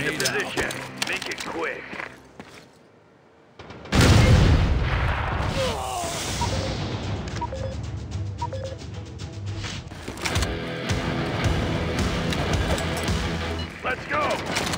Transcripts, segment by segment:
Position. Out. Make it quick. Let's go!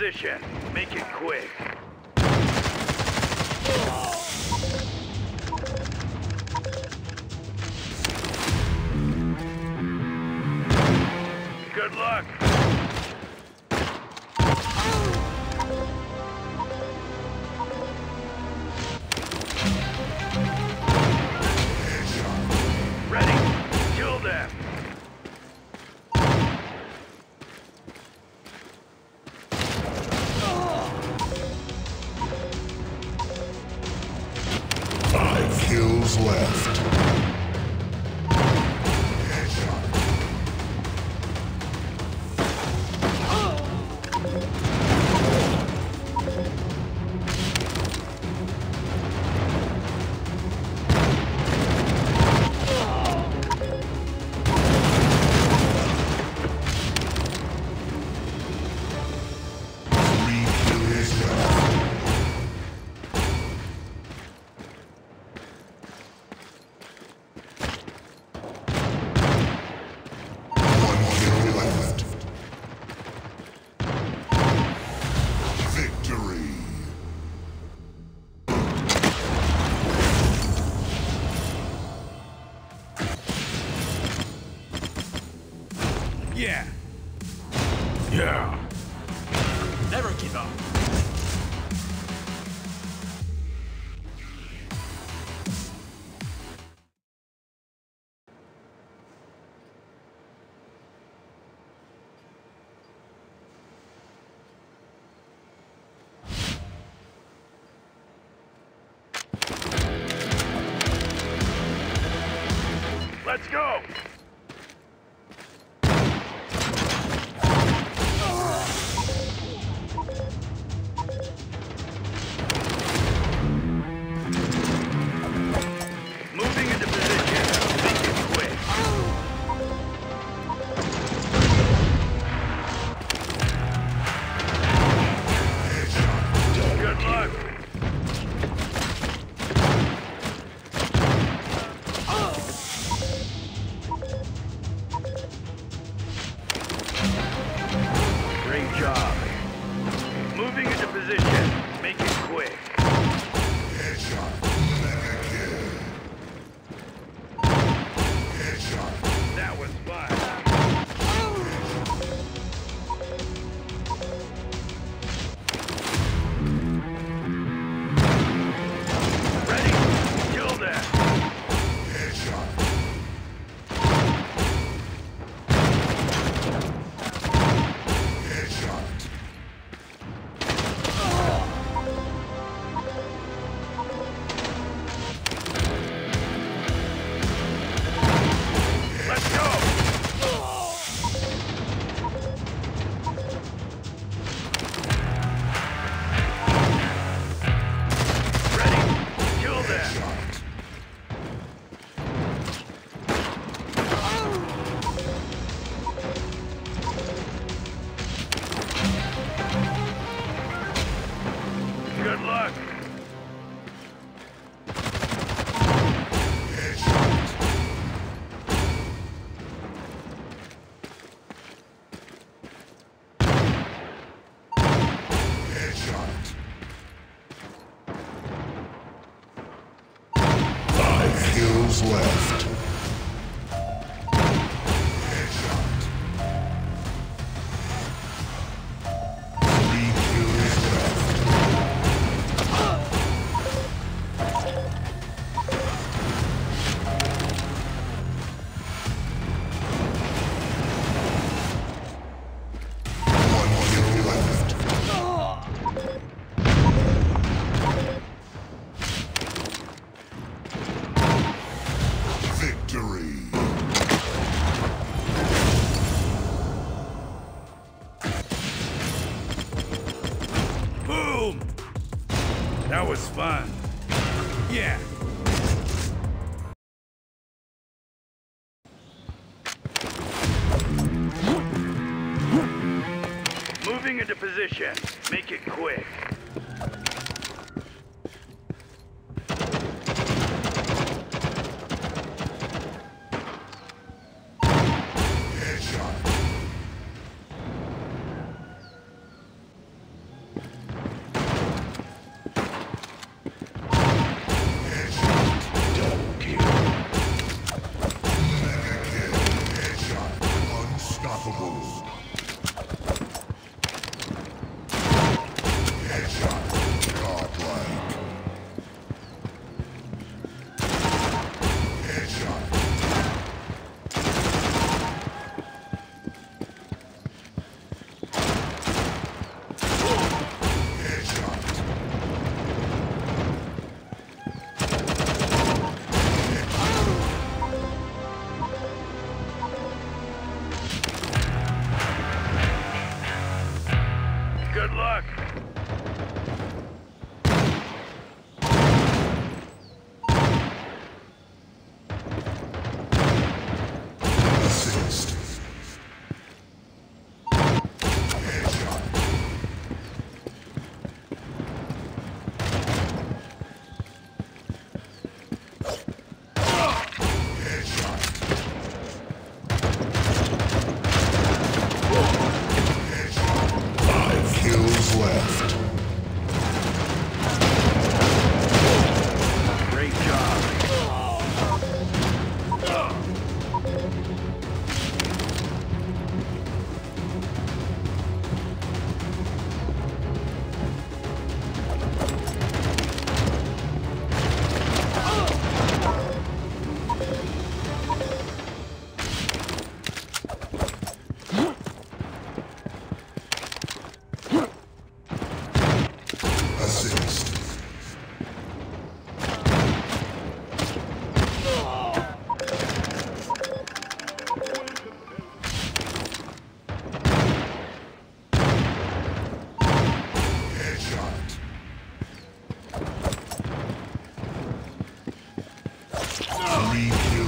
position. Make it quick. Good luck. Yeah. Let's go! That was fun. Yeah. Moving into position. Make it quick. assist. Headshot. No.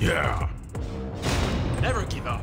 Yeah. Never give up.